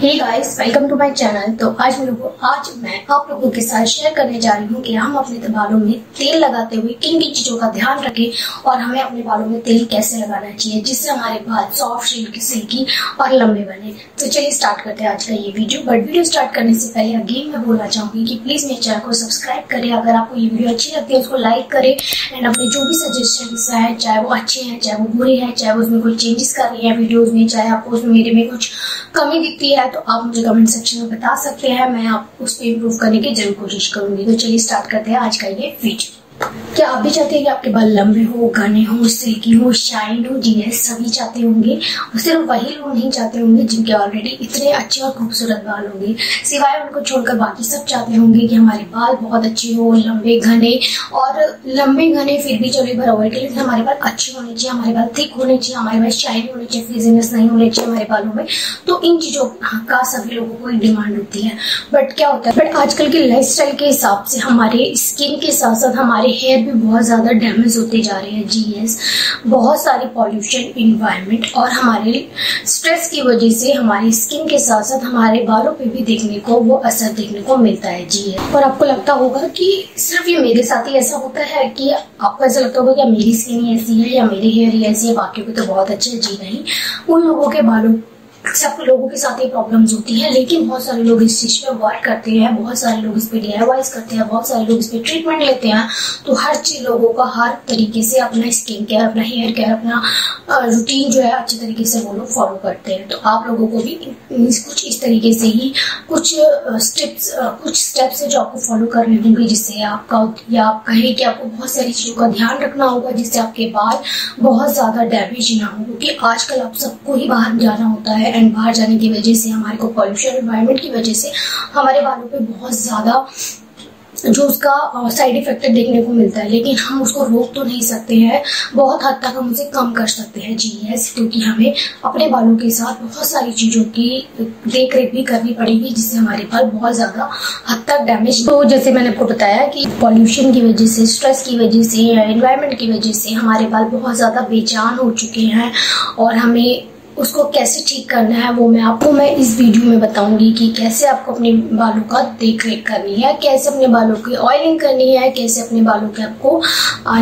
Hey guys welcome to my channel तो आज मेरे को, आज मैं आप लोगों के साथ शेयर करने जा रही हूँ कि हम अपने बालों में तेल लगाते हुए किन किन चीज़ों का ध्यान रखें और हमें अपने बालों में तेल कैसे लगाना चाहिए, जिससे हमारे बाल सॉफ्ट सिल्की सिल्की और लंबे बने। तो चलिए स्टार्ट करते हैं आज का ये वीडियो बट वीडियो स्टार्ट करने से पहले अगेन मैं बोलना चाहूँगी की प्लीज़ मेरे चैनल को सब्सक्राइब करें। अगर आपको ये वीडियो अच्छी लगती है, उसको लाइक करे एंड अपने जो भी सजेशन है, चाहे वो अच्छे हैं, चाहे वो बुरे हैं, चाहे उसमें कोई चेंजेस कर रही है वीडियोज़ में, चाहे आपको उसमें मेरे में कुछ कमी दिखती है तो आप मुझे कमेंट सेक्शन में बता सकते हैं, मैं आप उसको पर इम्प्रूव करने की ज़रूर कोशिश करूँगी। तो चलिए स्टार्ट करते हैं आज का ये वीडियो क्या आप भी चाहते हैं कि आपके बाल लंबे हो, घने हो, सिल्की हो, शाइन हो? जी यस सभी चाहते होंगे। और सिर्फ़ वही लोग नहीं चाहते होंगे जिनके ऑलरेडी इतने अच्छे और खूबसूरत बाल होंगे। सिवाय उनको छोड़कर बाकी सब चाहते होंगे कि हमारे बाल बहुत अच्छे हो, लंबे, घने। और लंबे, घने फिर भी चलो बार अवॉइड करें हमारे बाल अच्छे होने चाहिए, हमारे बाल थिक होने चाहिए, हमारे बाल शाइन होने चाहिए फिजिनेस नहीं होने चाहिए हमारे बालों में तो इन चीज़ों का सभी लोगों को डिमांड होती है। बट क्या होता है? बट आजकल के लाइफ के हिसाब से, हमारे स्किन के साथ साथ हमारे हमारे हेयर भी बहुत ज़्यादा डैमेज होते जा रहे हैं, जी एस बहुत सारे पॉल्यूशन इन्वायरमेंट और हमारे स्ट्रेस की वजह से, हमारी स्किन के साथ साथ हमारे बालों पे भी देखने को, वो असर देखने को मिलता है, जी एस और आपको लगता होगा कि सिर्फ़ ये मेरे साथ ही ऐसा होता है कि आपको ऐसा लगता होगा कि मेरी स्किन ही ऐसी है या मेरे हेयर ही ऐसी है बाकी भी तो बहुत अच्छे, जी नहीं. उन लोगों के बालों सब लोगों के साथ ये प्रॉब्लम्स होती है, लेकिन बहुत सारे लोग इस चीज़ पे वर्क करते हैं, बहुत सारे लोग इस पे डीआईवाइज करते हैं, बहुत सारे लोग इस पे ट्रीटमेंट लेते हैं तो हर चीज़ लोगों का हर तरीके से अपना स्किन केयर अपना हेयर केयर अपना रूटीन जो है अच्छे तरीके से वो लोग फॉलो करते हैं। तो आप लोगों को भी कुछ इस तरीके से ही कुछ स्टेप्स कुछ स्टेप्स है जो आपको फॉलो करने होंगे, जिससे आपका, या आप कहें कि आपको बहुत सारी चीज़ों का ध्यान रखना होगा, जिससे आपके बाल बहुत ज़्यादा डैमेज ना हो, क्योंकि आजकल आप सबको ही बाहर जाना होता है एंड बाहर जाने की वजह से, हमारे को पॉल्यूशन एनवायरमेंट की वजह से, हमारे बालों पे बहुत ज़्यादा जो उसका साइड इफ़ेक्ट देखने को मिलता है। लेकिन हम उसको रोक तो नहीं सकते हैं। बहुत हद तक हम उसे कम कर सकते हैं, जी एस क्योंकि हमें अपने बालों के साथ बहुत सारी चीज़ों की देख रेख भी करनी पड़ेगी, जिससे हमारे बाल बहुत ज़्यादा हद तक डैमेज तो जैसे मैंने आपको बताया कि पॉल्यूशन की वजह से स्ट्रेस की वजह से एनवायरमेंट की वजह से हमारे बाल बहुत ज़्यादा बेजान हो चुके हैं और हमें उसको कैसे ठीक करना है, वो मैं आपको मैं इस वीडियो में बताऊँगी कि कैसे आपको अपने बालों का देख रेख करनी है, कैसे अपने बालों की ऑयलिंग करनी है, कैसे अपने बालों के आपको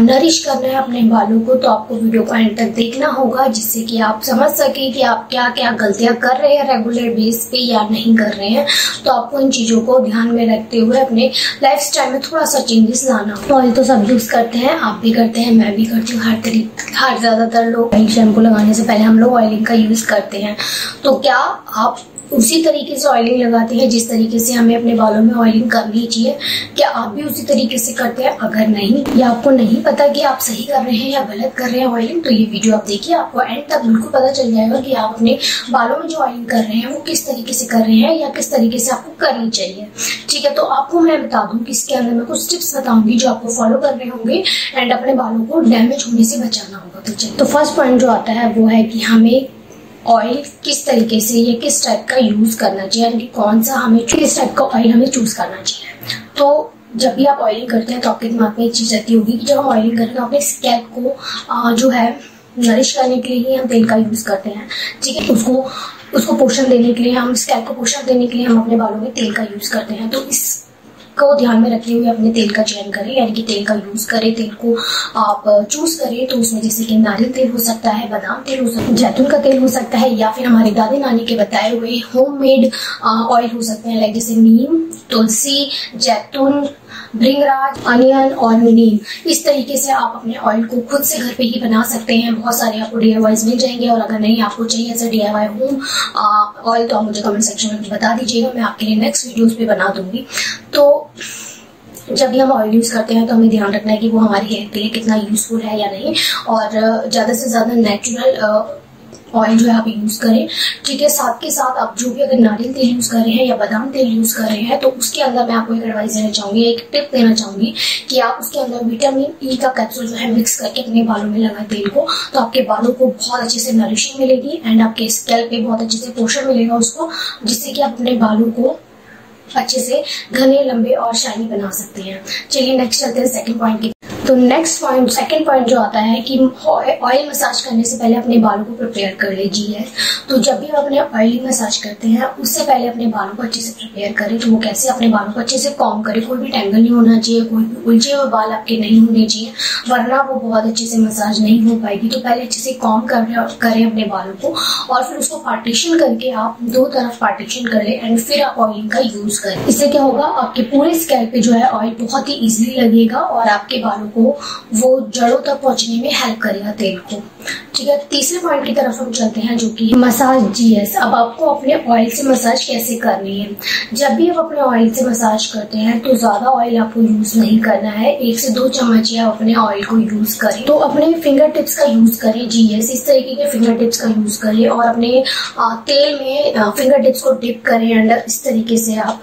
नरिश करना है अपने बालों को। तो आपको वीडियो को एंड तक देखना होगा, जिससे कि आप समझ सके कि आप क्या क्या गलतियाँ कर रहे हैं रेगुलर बेस पे या नहीं कर रहे हैं। तो आपको इन चीज़ों को ध्यान में रखते हुए अपने लाइफ में थोड़ा सा चेंजेस लाना ऑयल तो सब यूज़ करते हैं, आप भी करते हैं, मैं भी करती हूँ, हर तरीके, हर ज़्यादातर लोग शैम्पू लगाने से पहले हम लोग ऑयलिंग का यूज़ करते हैं। तो क्या आप उसी तरीके से ऑयलिंग लगाते हैं जिस तरीके से हमें अपने बालों में ऑयलिंग करनी चाहिए क्या आप भी उसी तरीके से करते हैं? अगर नहीं या आपको नहीं पता कि आप सही कर रहे हैं या गलत कर रहे हैं ऑयलिंग तो ये वीडियो आप देखिए आपको एंड तक बिल्कुल पता चल जाएगा कि आप अपने बालों में जो ऑयलिंग कर रहे हैं वो किस तरीके से कर रहे हैं या किस तरीके से आपको करनी चाहिए। ठीक है तो आपको मैं बता दूँ कि इसके अंदर मैं कुछ टिप्स बताऊँगी जो आपको फॉलो करने होंगे एंड अपने बालों को डैमेज होने से बचाना होगा। तो, तो फ़र्स्ट पॉइंट जो आता है वो है कि हमें ऑयल किस तरीके से या किस टाइप का यूज़ करना चाहिए, यानी कि कौन सा हमें, किस टाइप का ऑयल हमें चूज़ करना चाहिए। तो जब भी आप ऑयलिंग करते हैं तो आपके दिमाग में एक चीज़ रहती होगी कि जब हम ऑयलिंग करते हैं तो अपने स्कैल्प को जो है नरिश करने के लिए ही हम तेल का यूज़ करते हैं, ठीक है? उसको उसको पोषण देने के लिए, हम स्कैल्प को पोषण देने के लिए हम अपने बालों में तेल का यूज़ करते हैं। तो इस को ध्यान में रखते हुए अपने तेल का चयन करें, यानी कि तेल का यूज़ करें, तेल को आप चूज़ करें तो उसमें जैसे कि नारियल तेल हो सकता है, बादाम तेल हो सकता है, जैतून का तेल हो सकता है, या फिर हमारे दादी नानी के बताए हुए होम मेड ऑयल हो सकते हैं लाइक जैसे नीम, तुलसी, जैतून, भृंगराज अनियन और मिनीम इस तरीके से आप अपने ऑयल को खुद से घर पे ही बना सकते हैं। बहुत सारे आपको डी मिल जाएँगे, और अगर नहीं आपको चाहिए ऐसा डी होम ऑयल तो आप मुझे कमेंट सेक्शन में बता दीजिएगा, मैं आपके लिए नेक्स्ट वीडियोस पे बना दूँगी। तो जब भी हम ऑयल यूज़ करते हैं तो हमें ध्यान रखना है कि वो हमारे हेयर के लिए कितना यूजफुल है या नहीं। और ज़्यादा से ज़्यादा नेचुरल ऑयल जो है आप यूज़ करें। ठीक है, साथ के साथ आप जो भी अगर नारियल तेल यूज़ कर रहे हैं या बादाम तेल यूज़ कर रहे हैं तो उसके अंदर मैं आपको एक एडवाइस देना चाहूँगी, एक टिप देना चाहूँगी कि आप उसके अंदर विटामिन ई का कैप्सूल जो है मिक्स करके अपने बालों में लगाए तेल को तो आपके बालों को बहुत अच्छे से नरिशिंग मिलेगी एंड आपके स्कैल्प पे बहुत अच्छे से पोषण मिलेगा उसको, जिससे कि आप अपने बालों को अच्छे से घने, लंबे और शाइनी बना सकते हैं। चलिए नेक्स्ट चलते हैं सेकंड पॉइंट की तो नेक्स्ट पॉइंट सेकंड पॉइंट जो आता है कि ऑयल मसाज करने से पहले अपने बालों को प्रिपेयर कर लीजिए तो जब भी आप अपने ऑयलिंग मसाज करते हैं, उससे पहले अपने बालों को अच्छे से प्रिपेयर करें तो वो कैसे अपने बालों को अच्छे से कॉम करें। कोई भी टेंगल नहीं होना चाहिए, कोई भी उलझे हुए बाल आपके नहीं होने चाहिए, वरना वो बहुत अच्छे से मसाज नहीं हो पाएगी। तो पहले अच्छे से कॉम कर करें अपने बालों को और फिर उसको पार्टीशन करके आप दो तरफ़ पार्टीशन कर ले एंड फिर आप ऑयलिंग का यूज़ करें। इससे क्या होगा? आपके पूरे स्कैल्प पे जो है ऑयल बहुत ही ईजिली लगेगा और आपके बालों को, वो जड़ों तक पहुँचने में हेल्प करेगा तेल को। ठीक है, तीसरे पॉइंट की तरफ़ हम चलते हैं जो कि मसाज जीएस अब आपको अपने ऑयल से मसाज कैसे करनी है? जब भी आप अपने ऑयल से मसाज करते हैं तो ज़्यादा ऑयल आपको यूज़ नहीं करना है। एक से दो चम्मच आप अपने ऑयल को यूज़ करें। तो अपने फिंगर टिप्स का यूज़ करें जीएस इस तरीके के फिंगर टिप्स का यूज़ करें और अपने तेल में फिंगर टिप्स को डिप करें एंड इस तरीके से आप।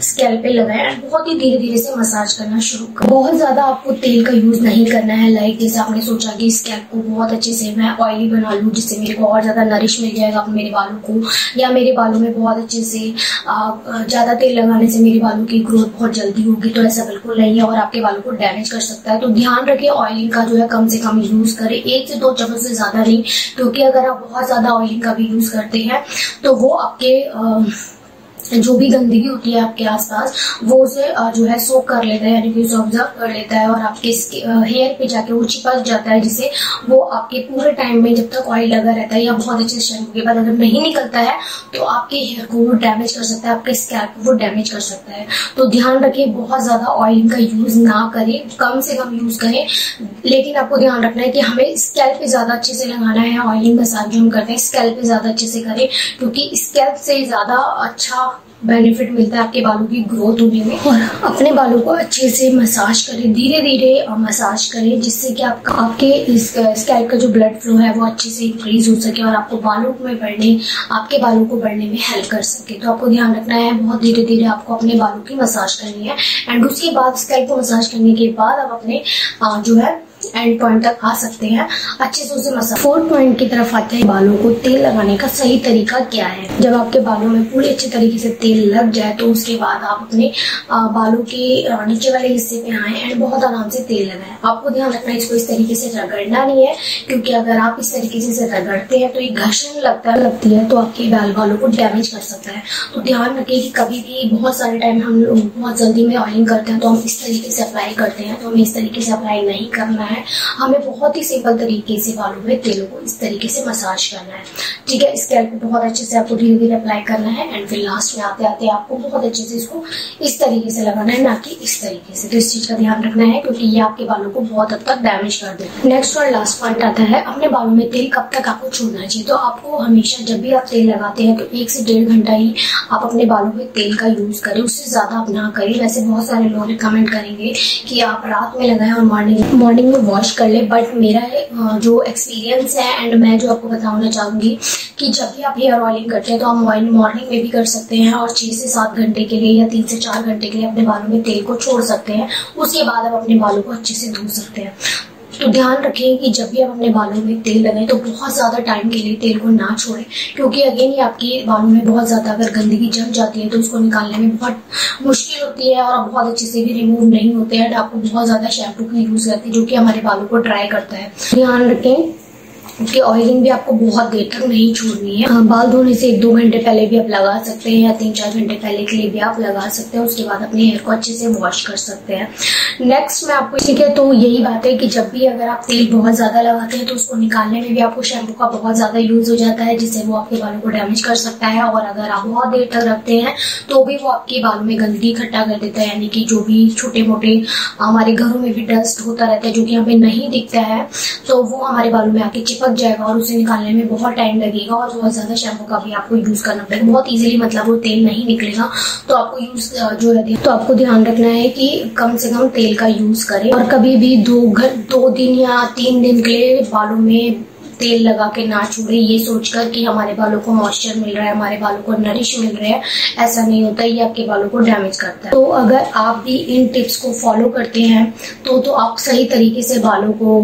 स्कैल्प पे लगाए एंड बहुत ही धीरे धीरे से मसाज करना शुरू कर। बहुत ज़्यादा आपको तेल का यूज़ नहीं करना है लाइक जैसे आपने सोचा कि स्कैल्प को बहुत अच्छे से मैं ऑयली बना लूँ, जिससे मेरे को और ज़्यादा नरिश मिल जाएगा मेरे बालों को, या मेरे बालों में बहुत अच्छे से ज़्यादा तेल लगाने से मेरे बालों की ग्रोथ बहुत जल्दी होगी तो ऐसा बिल्कुल नहीं है और आपके बालों को डैमेज कर सकता है। तो ध्यान रखें ऑयलिंग का जो है कम से कम यूज़ करें। एक से दो चम्मच से ज़्यादा नहीं, क्योंकि अगर आप बहुत ज़्यादा ऑयलिंग का भी यूज़ करते हैं तो वो आपके जो भी गंदगी होती है आपके आसपास, वो उसे जो है सोक कर लेता है, यानी कि उसे ऑब्ज़र्व कर लेता है और आपके हेयर पे जाके वो चिपक जाता है जिसे वो आपके पूरे टाइम में जब तक ऑयल लगा रहता है या बहुत अच्छे शैम्पू के बाद अगर नहीं निकलता है तो आपके हेयर को वो डैमेज कर सकता है, आपके स्कैल्प को वो डैमेज कर सकता है। तो ध्यान रखिए बहुत ज़्यादा ऑयलिंग का यूज़ ना करें, कम से कम यूज़ करें, लेकिन आपको ध्यान रखना है कि हमें स्कैल्प पे ज़्यादा अच्छे से लगाना है ऑयलिंग मसाज जो हम करते हैं स्कैल्प पे ज़्यादा अच्छे से करें, क्योंकि स्कैल्प से ज़्यादा अच्छा बेनिफिट मिलता है आपके बालों की ग्रोथ होने में। और अपने बालों को अच्छे से मसाज करें धीरे धीरे मसाज करें जिससे कि आपका आपके इस स्कैल्प का जो ब्लड फ्लो है वो अच्छे से इंक्रीज हो सके और आपको बालों में बढ़ने आपके बालों को बढ़ने में हेल्प कर सके। तो आपको ध्यान रखना है बहुत धीरे धीरे आपको अपने बालों की मसाज करनी है। एंड उसके बाद स्कैल्प को मसाज करने के बाद आप अपने जो है एंड पॉइंट तक आ सकते हैं। अच्छे से उसे मसाज फोर्थ पॉइंट की तरफ़ आते हैं, बालों को तेल लगाने का सही तरीका क्या है? जब आपके बालों में पूरे अच्छे तरीके से तेल लग जाए तो उसके बाद आप अपने बालों के नीचे वाले हिस्से पे आए एंड बहुत आराम से तेल लगाए। आपको ध्यान रखना है, इसको इस तरीके से रगड़ना नहीं है, क्योंकि अगर आप इस तरीके से रगड़ते हैं तो ये घर्षण लगता है, लगती है तो आपके बाल बालों को डैमेज कर सकता है। तो ध्यान रखिए कि कभी भी बहुत सारे टाइम हम लोग बहुत जल्दी में ऑयलिंग करते हैं तो हम इस तरीके से अप्लाई करते हैं तो हमें इस तरीके से अप्लाई नहीं करना है। हमें बहुत ही सिंपल तरीके से बालों में तेलों को इस तरीके से मसाज करना है। ठीक है स्कैल्प को बहुत अच्छे से आपको धीरे धीरे अप्लाई करना है एंड फिर लास्ट में आते आते आपको बहुत अच्छे से इसको इस तरीके से लगाना है, ना कि इस तरीके से। तो इस चीज़ का ध्यान रखना है क्योंकि ये आपके बालों को बहुत हद तक डैमेज कर दे नेक्स्ट और लास्ट पॉइंट आता है, अपने बालों में तेल कब तक आपको छोड़ना चाहिए? तो आपको हमेशा जब भी आप तेल लगाते हैं तो एक से डेढ़ घंटा ही आप अपने बालों में तेल का यूज़ करें, उससे ज़्यादा आप ना करें। वैसे बहुत सारे लोग रिकमेंड करेंगे कि आप रात में लगाएँ और मॉर्निंग मॉर्निंग में वॉश कर ले बट मेरा जो एक्सपीरियंस है एंड मैं जो आपको बताना चाहूँगी कि जब भी आप हेयर ऑयलिंग करते हैं तो हम ऑयल मॉर्निंग में भी कर सकते हैं और छह से सात घंटे के लिए या तीन से चार घंटे के लिए अपने बालों में तेल को छोड़ सकते हैं। उसके बाद आप अपने बालों को अच्छे से धो सकते हैं। तो ध्यान रखें कि जब भी आप अपने बालों में तेल लगाएँ तो बहुत ज़्यादा टाइम के लिए तेल को ना छोड़ें। क्योंकि अगेन ये आपके बालों में बहुत ज़्यादा अगर गंदगी जम जाती है तो उसको निकालने में बहुत मुश्किल होती है और बहुत अच्छे से भी रिमूव नहीं होते हैं आपको बहुत ज़्यादा शैम्पू का यूज़ करते हैं, जो कि हमारे बालों को ड्राई करता है। ध्यान रखें क्योंकि ऑयलिंग भी आपको बहुत देर तक नहीं छोड़नी है। हाँ, बाल धोने से एक दो घंटे पहले भी आप लगा सकते हैं या तीन चार घंटे पहले के लिए भी आप लगा सकते हैं। उसके बाद अपने हेयर को अच्छे से वॉश कर सकते हैं। नेक्स्ट में आपको ठीक है तो यही बात है कि जब भी अगर आप तेल बहुत ज़्यादा लगाते हैं तो उसको निकालने में भी आपको शैम्पू का बहुत ज़्यादा यूज़ हो जाता है जिससे वो आपके बालों को डैमेज कर सकता है। और अगर आप बहुत देर तक रखते हैं तो भी वो आपके बालों में गंदगी इकट्ठा कर देता है। यानी कि जो भी छोटे मोटे हमारे घरों में भी डस्ट होता रहता है जो कि हमें नहीं दिखता है तो वो हमारे बालों में आके चिपक जाएगा और उसे निकालने में बहुत टाइम लगेगा और बहुत ज़्यादा शैम्पू का भी आपको यूज़ करना पड़ेगा। बहुत इजीली मतलब वो तेल नहीं निकलेगा। तो आपको यूज़ जो है तो आपको ध्यान रखना है कि कम से कम तेल का यूज़ करें। और कभी भी दो घर, दो दिन या तीन दिन के लिए बालों में तेल लगा के ना छोड़े, ये सोचकर कि हमारे बालों को मॉइस्चर मिल रहा है, हमारे बालों को नरिश मिल रहा है, ऐसा नहीं होता ये आपके बालों को डैमेज करता है। तो अगर आप भी इन टिप्स को फॉलो करते हैं तो तो आप सही तरीके से बालों को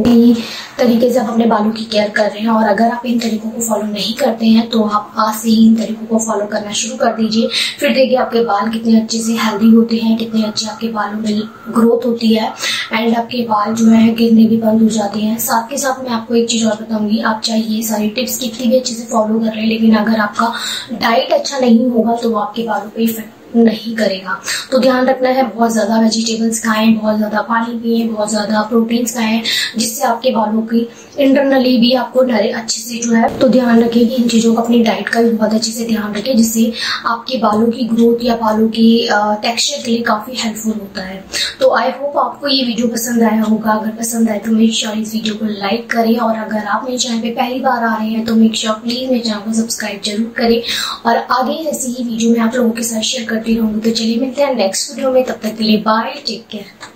तरीके से आप अपने बालों की केयर कर रहे हैं और अगर आप इन तरीकों को फॉलो नहीं करते हैं तो आप आज से ही इन तरीकों को फॉलो करना शुरू कर दीजिए। फिर देखिए आपके बाल कितने अच्छे से हेल्दी होते हैं, कितने अच्छे आपके बालों में ग्रोथ होती है। एंड आपके बाल जो है, गिरने भी बंद हो जाते हैं। साथ के साथ मैं आपको एक चीज़ और बताऊँगी। आप चाहे ये सारी टिप्स कितनी भी अच्छे से फॉलो कर रहे हैं, लेकिन अगर आपका डाइट अच्छा नहीं होगा तो आपके बालों पर इफ़ेक्ट नहीं करेगा। तो ध्यान रखना है, बहुत ज़्यादा वेजिटेबल्स खाएँ, बहुत ज़्यादा पानी पिए, बहुत ज़्यादा प्रोटीन्स खाएँ, जिससे आपके बालों की इंटरनली भी आपको अच्छे से जो है तो ध्यान रखें कि इन चीज़ों का अपनी डाइट का भी बहुत अच्छे से ध्यान रखें, जिससे आपके बालों की ग्रोथ या बालों की टेक्सचर के लिए काफ़ी हेल्पफुल होता है। तो आई होप आपको ये वीडियो पसंद आया होगा। अगर पसंद आए तो मेक श्योर इस वीडियो को लाइक करें और अगर आप मेरे चैनल पे पहली बार आ रहे हैं तो मेक श्योर प्लीज़ मेरे चैनल को सब्सक्राइब ज़रूर करें। और आगे ऐसी ही वीडियो में आप लोगों के साथ शेयर करती रहूँगी तो चलिए मिलते हैं नेक्स्ट वीडियो में, तब तक के लिए बाय टेक केयर